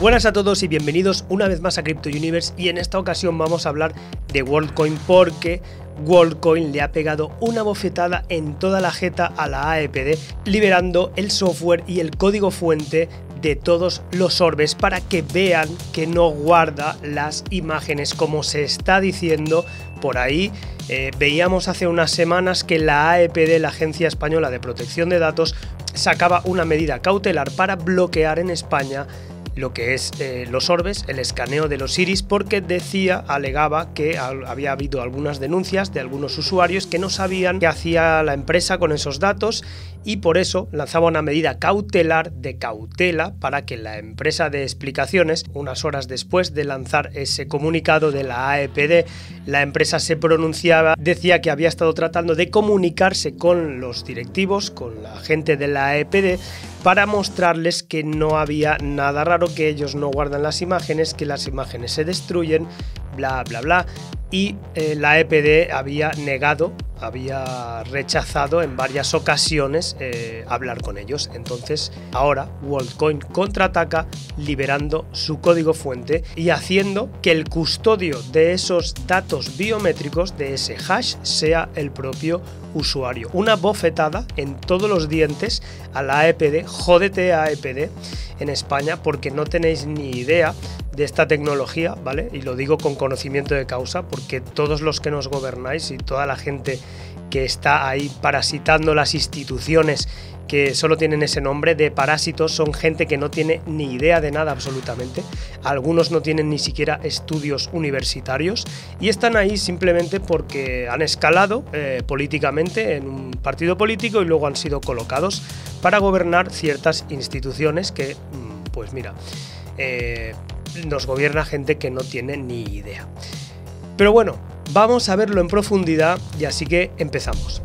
Buenas a todos y bienvenidos una vez más a Crypto Universe y en esta ocasión vamos a hablar de WorldCoin porque WorldCoin le ha pegado una bofetada en toda la jeta a la AEPD liberando el software y el código fuente de todos los orbes para que vean que no guarda las imágenes como se está diciendo por ahí. Eh, veíamos hace unas semanas que la AEPD, la Agencia Española de Protección de Datos, sacaba una medida cautelar para bloquear en España lo que es eh, los orbes, el escaneo de los iris, porque decía, alegaba que había habido algunas denuncias de algunos usuarios que no sabían qué hacía la empresa con esos datos y por eso lanzaba una medida cautelar de cautela para que la empresa de explicaciones, unas horas después de lanzar ese comunicado de la AEPD, la empresa se pronunciaba, decía que había estado tratando de comunicarse con los directivos, con la gente de la AEPD, para mostrarles que no había nada raro, que ellos no guardan las imágenes, que las imágenes se destruyen, bla, bla, bla. Y eh, la EPD había negado, había rechazado en varias ocasiones eh, hablar con ellos. Entonces, ahora WorldCoin contraataca liberando su código fuente y haciendo que el custodio de esos datos biométricos, de ese hash, sea el propio usuario. Una bofetada en todos los dientes a la AEPD, jódete AEPD en España porque no tenéis ni idea de esta tecnología, ¿vale? Y lo digo con conocimiento de causa porque todos los que nos gobernáis y toda la gente que está ahí parasitando las instituciones que solo tienen ese nombre de parásitos son gente que no tiene ni idea de nada absolutamente. Algunos no tienen ni siquiera estudios universitarios y están ahí simplemente porque han escalado eh, políticamente en un partido político y luego han sido colocados para gobernar ciertas instituciones que, mm, pues mira, eh, nos gobierna gente que no tiene ni idea. Pero bueno, vamos a verlo en profundidad y así que empezamos.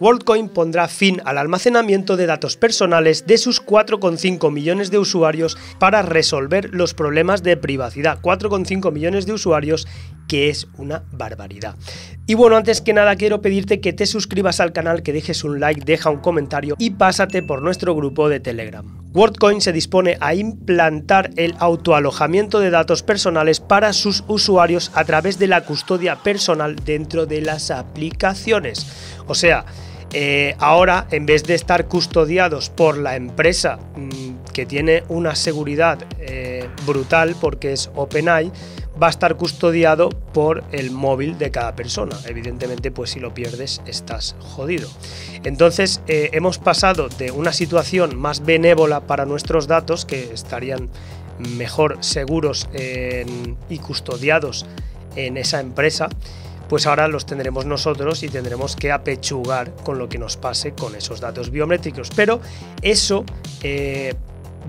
WorldCoin pondrá fin al almacenamiento de datos personales de sus 4,5 millones de usuarios para resolver los problemas de privacidad. 4,5 millones de usuarios que es una barbaridad. Y bueno, antes que nada quiero pedirte que te suscribas al canal, que dejes un like, deja un comentario y pásate por nuestro grupo de Telegram. WorldCoin se dispone a implantar el autoalojamiento de datos personales para sus usuarios a través de la custodia personal dentro de las aplicaciones. O sea, eh, ahora en vez de estar custodiados por la empresa mm, que tiene una seguridad eh, brutal porque es OpenAI, va a estar custodiado por el móvil de cada persona. Evidentemente, pues si lo pierdes, estás jodido. Entonces, eh, hemos pasado de una situación más benévola para nuestros datos, que estarían mejor seguros y custodiados en esa empresa, pues ahora los tendremos nosotros y tendremos que apechugar con lo que nos pase con esos datos biométricos. Pero eso eh,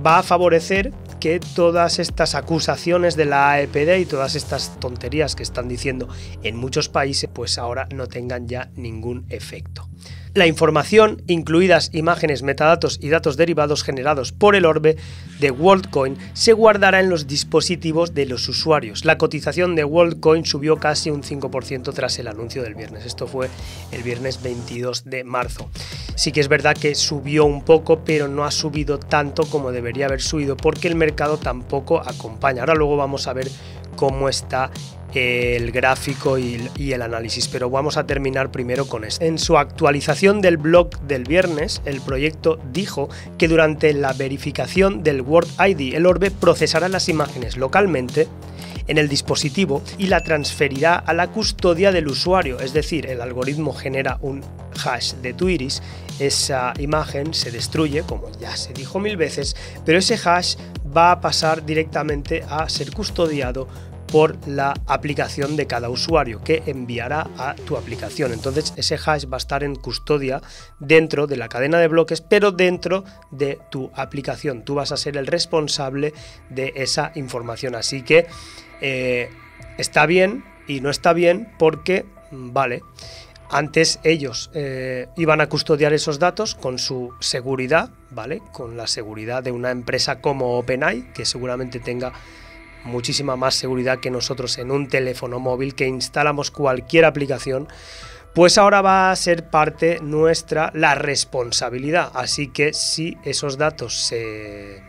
va a favorecer que todas estas acusaciones de la AEPD y todas estas tonterías que están diciendo en muchos países, pues ahora no tengan ya ningún efecto. La información, incluidas imágenes, metadatos y datos derivados generados por el orbe de WorldCoin, se guardará en los dispositivos de los usuarios. La cotización de WorldCoin subió casi un 5% tras el anuncio del viernes. Esto fue el viernes 22 de marzo. Sí que es verdad que subió un poco, pero no ha subido tanto como debería haber subido porque el mercado tampoco acompaña. Ahora luego vamos a ver cómo está el gráfico y, el análisis, pero vamos a terminar primero con esto. En su actualización del blog del viernes, el proyecto dijo que durante la verificación del Word ID, el orbe procesará las imágenes localmente en el dispositivo y la transferirá a la custodia del usuario, es decir, el algoritmo genera un hash de tu iris, esa imagen se destruye, como ya se dijo mil veces, pero ese hash va a pasar directamente a ser custodiado por la aplicación de cada usuario que enviará a tu aplicación. Entonces ese hash va a estar en custodia dentro de la cadena de bloques, pero dentro de tu aplicación. Tú vas a ser el responsable de esa información. Así que eh, está bien y no está bien porque, mm, vale, antes ellos eh, iban a custodiar esos datos con su seguridad, ¿vale? Con la seguridad de una empresa como OpenAI, que seguramente tenga muchísima más seguridad que nosotros en un teléfono móvil que instalamos cualquier aplicación, pues ahora va a ser parte nuestra la responsabilidad. Así que si esos datos se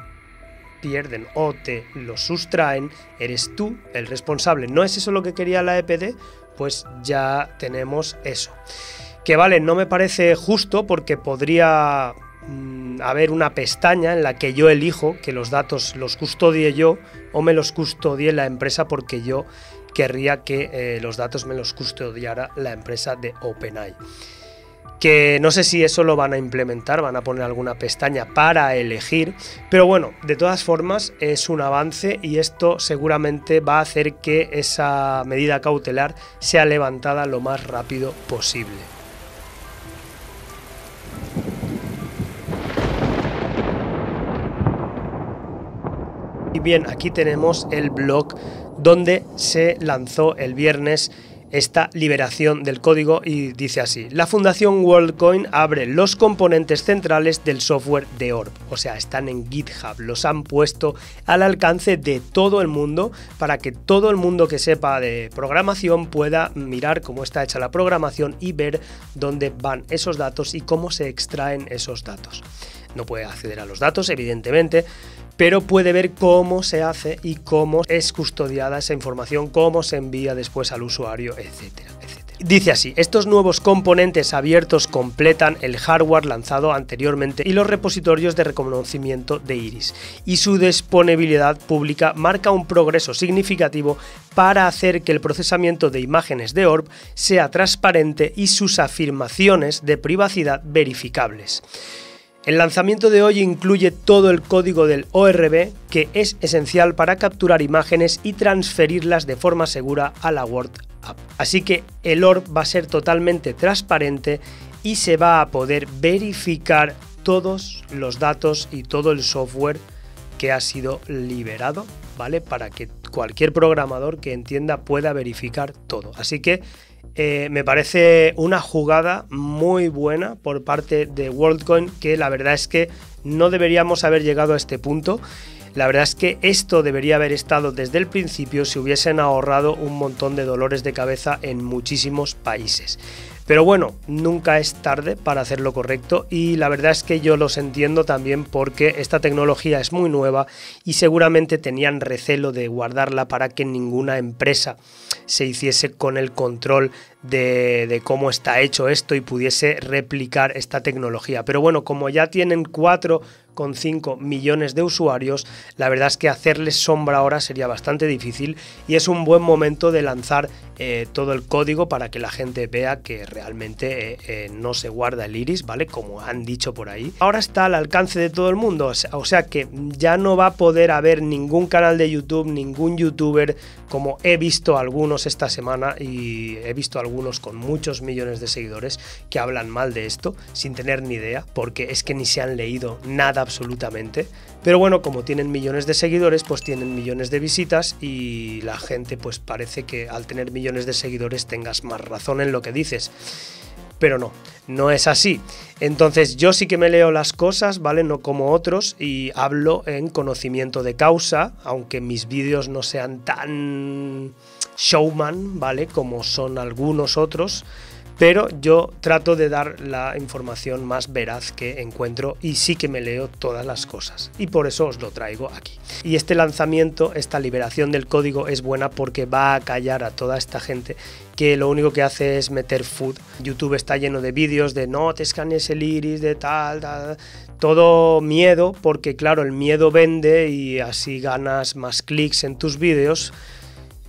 pierden o te los sustraen, eres tú el responsable. ¿No es eso lo que quería la EPD? Pues ya tenemos eso. Que vale, no me parece justo porque podría mm, haber una pestaña en la que yo elijo que los datos los custodie yo o me los custodie la empresa porque yo querría que eh, los datos me los custodiara la empresa de OpenAI que no sé si eso lo van a implementar, van a poner alguna pestaña para elegir, pero bueno, de todas formas es un avance y esto seguramente va a hacer que esa medida cautelar sea levantada lo más rápido posible. Bien, aquí tenemos el blog donde se lanzó el viernes esta liberación del código y dice así, la Fundación WorldCoin abre los componentes centrales del software de Orb, o sea, están en GitHub, los han puesto al alcance de todo el mundo para que todo el mundo que sepa de programación pueda mirar cómo está hecha la programación y ver dónde van esos datos y cómo se extraen esos datos. No puede acceder a los datos, evidentemente, pero puede ver cómo se hace y cómo es custodiada esa información, cómo se envía después al usuario, etcétera, etcétera. Dice así, estos nuevos componentes abiertos completan el hardware lanzado anteriormente y los repositorios de reconocimiento de Iris, y su disponibilidad pública marca un progreso significativo para hacer que el procesamiento de imágenes de ORB sea transparente y sus afirmaciones de privacidad verificables. El lanzamiento de hoy incluye todo el código del ORB que es esencial para capturar imágenes y transferirlas de forma segura a la Word App. Así que el ORB va a ser totalmente transparente y se va a poder verificar todos los datos y todo el software que ha sido liberado, ¿vale? Para que cualquier programador que entienda pueda verificar todo. Así que eh, me parece una jugada muy buena por parte de WorldCoin que la verdad es que no deberíamos haber llegado a este punto. La verdad es que esto debería haber estado desde el principio si hubiesen ahorrado un montón de dolores de cabeza en muchísimos países. Pero bueno, nunca es tarde para hacer lo correcto y la verdad es que yo los entiendo también porque esta tecnología es muy nueva y seguramente tenían recelo de guardarla para que ninguna empresa se hiciese con el control de, cómo está hecho esto y pudiese replicar esta tecnología. Pero bueno, como ya tienen 4,5 millones de usuarios, la verdad es que hacerles sombra ahora sería bastante difícil y es un buen momento de lanzar eh, todo el código para que la gente vea que realmente eh, eh, no se guarda el iris, ¿vale? Como han dicho por ahí. Ahora está al alcance de todo el mundo, o sea que ya no va a poder haber ningún canal de YouTube, ningún youtuber, como he visto algunos esta semana y he visto algunos con muchos millones de seguidores que hablan mal de esto sin tener ni idea, porque es que ni se han leído nada absolutamente. Pero bueno, como tienen millones de seguidores, pues tienen millones de visitas y la gente pues parece que al tener millones de seguidores tengas más razón en lo que dices pero no, no es así. Entonces yo sí que me leo las cosas, ¿vale? No como otros y hablo en conocimiento de causa, aunque mis vídeos no sean tan showman, ¿vale? Como son algunos otros, pero yo trato de dar la información más veraz que encuentro y sí que me leo todas las cosas y por eso os lo traigo aquí. Y este lanzamiento, esta liberación del código es buena porque va a callar a toda esta gente que lo único que hace es meter food. YouTube está lleno de vídeos de no te escanees el iris, de tal, tal, todo miedo porque claro, el miedo vende y así ganas más clics en tus vídeos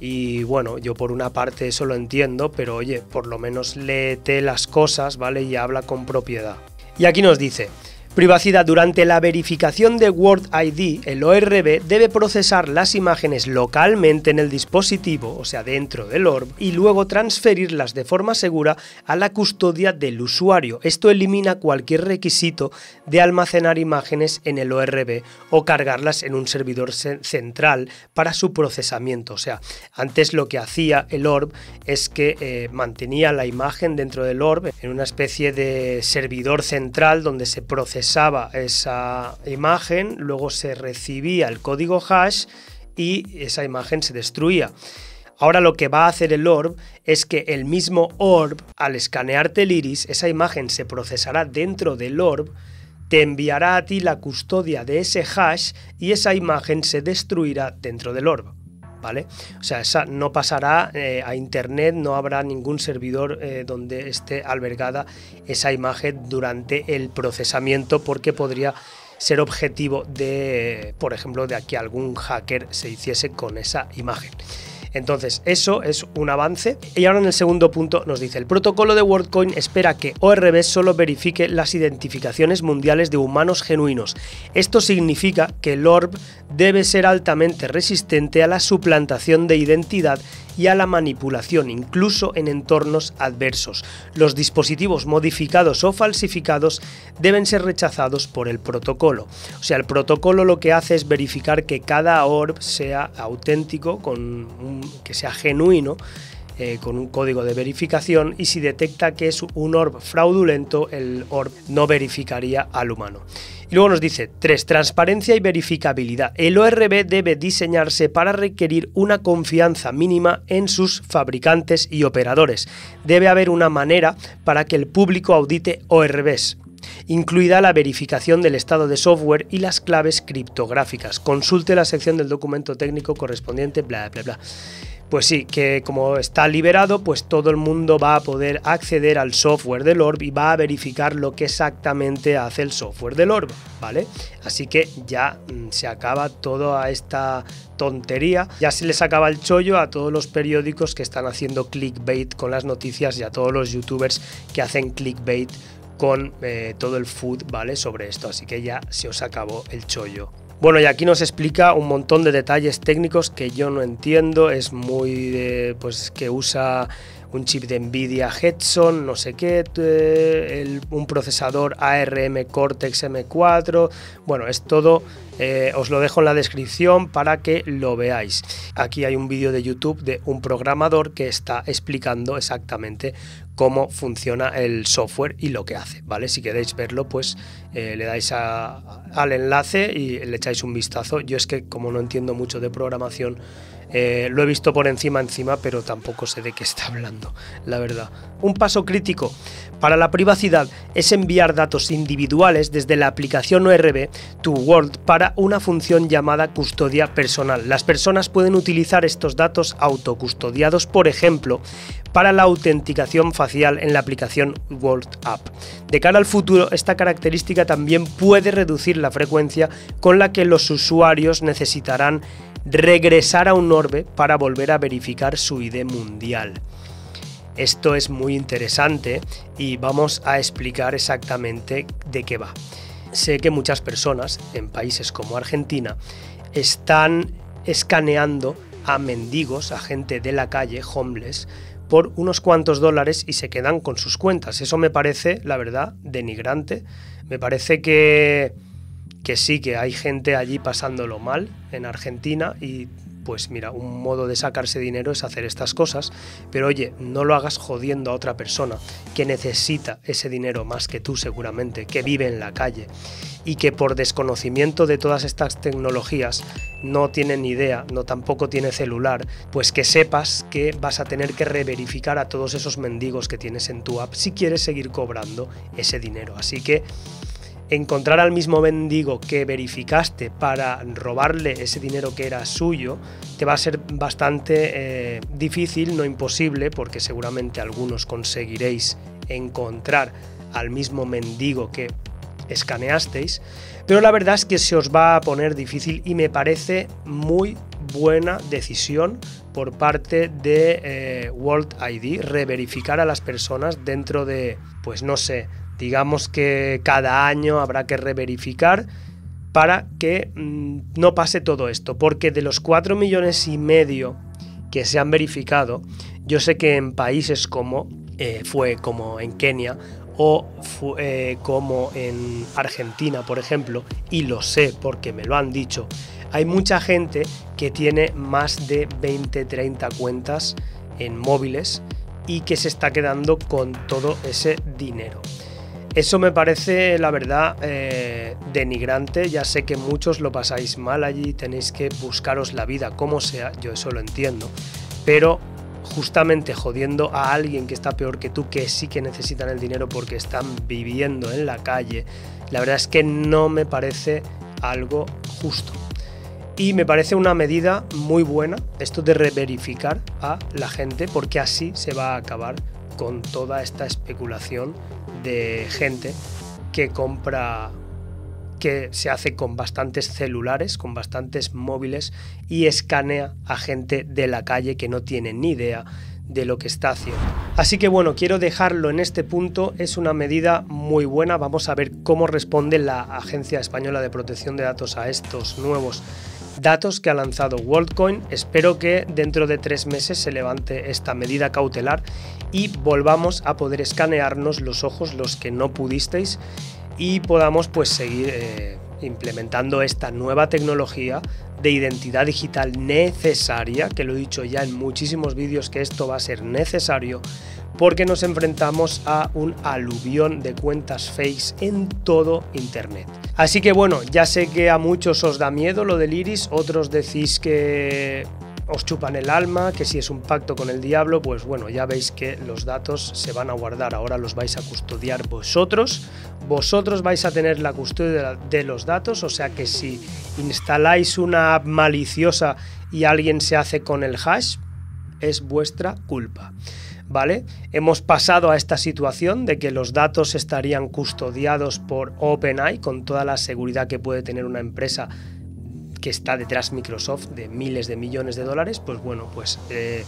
y bueno, yo por una parte eso lo entiendo, pero oye, por lo menos léete las cosas, ¿vale? Y habla con propiedad. Y aquí nos dice, Privacidad. Durante la verificación de Word ID, el ORB debe procesar las imágenes localmente en el dispositivo, o sea, dentro del ORB, y luego transferirlas de forma segura a la custodia del usuario. Esto elimina cualquier requisito de almacenar imágenes en el ORB o cargarlas en un servidor central para su procesamiento. O sea, antes lo que hacía el ORB es que eh, mantenía la imagen dentro del ORB en una especie de servidor central donde se procesaba esa imagen, luego se recibía el código hash y esa imagen se destruía. Ahora lo que va a hacer el orb es que el mismo orb, al escanearte el iris, esa imagen se procesará dentro del orb, te enviará a ti la custodia de ese hash y esa imagen se destruirá dentro del orb. ¿Vale? O sea, esa no pasará eh, a internet, no habrá ningún servidor eh, donde esté albergada esa imagen durante el procesamiento porque podría ser objetivo de, por ejemplo, de que algún hacker se hiciese con esa imagen. Entonces, eso es un avance. Y ahora en el segundo punto nos dice, el protocolo de WorldCoin espera que ORB solo verifique las identificaciones mundiales de humanos genuinos. Esto significa que el ORB debe ser altamente resistente a la suplantación de identidad y a la manipulación, incluso en entornos adversos. Los dispositivos modificados o falsificados deben ser rechazados por el protocolo. O sea, el protocolo lo que hace es verificar que cada orb sea auténtico, con que sea genuino, eh, con un código de verificación y si detecta que es un orb fraudulento, el orb no verificaría al humano. Luego nos dice 3. Transparencia y verificabilidad. El ORB debe diseñarse para requerir una confianza mínima en sus fabricantes y operadores. Debe haber una manera para que el público audite ORBs, incluida la verificación del estado de software y las claves criptográficas. Consulte la sección del documento técnico correspondiente, bla, bla, bla pues sí, que como está liberado, pues todo el mundo va a poder acceder al software del orb y va a verificar lo que exactamente hace el software del orb, ¿vale? Así que ya mm, se acaba toda esta tontería, ya se les acaba el chollo a todos los periódicos que están haciendo clickbait con las noticias y a todos los youtubers que hacen clickbait con eh, todo el food, ¿vale? Sobre esto, así que ya se os acabó el chollo. Bueno, y aquí nos explica un montón de detalles técnicos que yo no entiendo, es muy de, pues que usa un chip de Nvidia Hedson, no sé qué, un procesador ARM Cortex M4, bueno, es todo, eh, os lo dejo en la descripción para que lo veáis. Aquí hay un vídeo de YouTube de un programador que está explicando exactamente cómo funciona el software y lo que hace, ¿vale? Si queréis verlo, pues eh, le dais al enlace y le echáis un vistazo. Yo es que como no entiendo mucho de programación, eh, lo he visto por encima encima, pero tampoco sé de qué está hablando, la verdad. Un paso crítico para la privacidad es enviar datos individuales desde la aplicación ORB to Word para una función llamada custodia personal. Las personas pueden utilizar estos datos autocustodiados, por ejemplo, para la autenticación facial en la aplicación World App. De cara al futuro, esta característica también puede reducir la frecuencia con la que los usuarios necesitarán regresar a un orbe para volver a verificar su ID mundial. Esto es muy interesante y vamos a explicar exactamente de qué va. Sé que muchas personas en países como Argentina están escaneando a mendigos, a gente de la calle, homeless, por unos cuantos dólares y se quedan con sus cuentas. Eso me parece, la verdad, denigrante. Me parece que, que sí, que hay gente allí pasándolo mal en Argentina y pues mira, un modo de sacarse dinero es hacer estas cosas, pero oye, no lo hagas jodiendo a otra persona que necesita ese dinero más que tú seguramente, que vive en la calle y que por desconocimiento de todas estas tecnologías no tiene ni idea, no tampoco tiene celular, pues que sepas que vas a tener que reverificar a todos esos mendigos que tienes en tu app si quieres seguir cobrando ese dinero. Así que encontrar al mismo mendigo que verificaste para robarle ese dinero que era suyo, te va a ser bastante eh, difícil, no imposible, porque seguramente algunos conseguiréis encontrar al mismo mendigo que escaneasteis, pero la verdad es que se os va a poner difícil y me parece muy buena decisión por parte de eh, World ID reverificar a las personas dentro de, pues no sé, Digamos que cada año habrá que reverificar para que mm, no pase todo esto, porque de los 4 millones y medio que se han verificado, yo sé que en países como eh, fue como en Kenia o eh, como en Argentina, por ejemplo, y lo sé porque me lo han dicho, hay mucha gente que tiene más de 20, 30 cuentas en móviles y que se está quedando con todo ese dinero. Eso me parece, la verdad, eh, denigrante. Ya sé que muchos lo pasáis mal allí, tenéis que buscaros la vida como sea, yo eso lo entiendo. Pero justamente jodiendo a alguien que está peor que tú, que sí que necesitan el dinero porque están viviendo en la calle, la verdad es que no me parece algo justo. Y me parece una medida muy buena esto de reverificar a la gente porque así se va a acabar con toda esta especulación de gente que compra que se hace con bastantes celulares, con bastantes móviles y escanea a gente de la calle que no tiene ni idea de lo que está haciendo. Así que bueno, quiero dejarlo en este punto, es una medida muy buena, vamos a ver cómo responde la Agencia Española de Protección de Datos a estos nuevos datos que ha lanzado WorldCoin. Espero que dentro de tres meses se levante esta medida cautelar y volvamos a poder escanearnos los ojos los que no pudisteis y podamos pues seguir eh, implementando esta nueva tecnología de identidad digital necesaria, que lo he dicho ya en muchísimos vídeos que esto va a ser necesario porque nos enfrentamos a un aluvión de cuentas fakes en todo Internet. Así que bueno, ya sé que a muchos os da miedo lo del iris, otros decís que os chupan el alma, que si es un pacto con el diablo, pues bueno, ya veis que los datos se van a guardar, ahora los vais a custodiar vosotros, vosotros vais a tener la custodia de los datos, o sea que si instaláis una app maliciosa y alguien se hace con el hash, es vuestra culpa. ¿Vale? Hemos pasado a esta situación de que los datos estarían custodiados por OpenAI con toda la seguridad que puede tener una empresa que está detrás Microsoft de miles de millones de dólares, pues bueno, pues eh,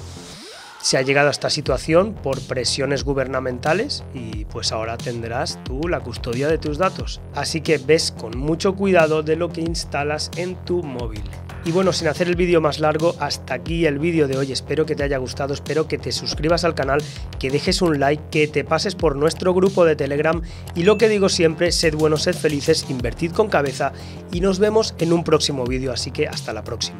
se ha llegado a esta situación por presiones gubernamentales y pues ahora tendrás tú la custodia de tus datos. Así que ves con mucho cuidado de lo que instalas en tu móvil. Y bueno, sin hacer el vídeo más largo, hasta aquí el vídeo de hoy. Espero que te haya gustado, espero que te suscribas al canal, que dejes un like, que te pases por nuestro grupo de Telegram y lo que digo siempre, sed buenos, sed felices, invertid con cabeza y nos vemos en un próximo vídeo, así que hasta la próxima.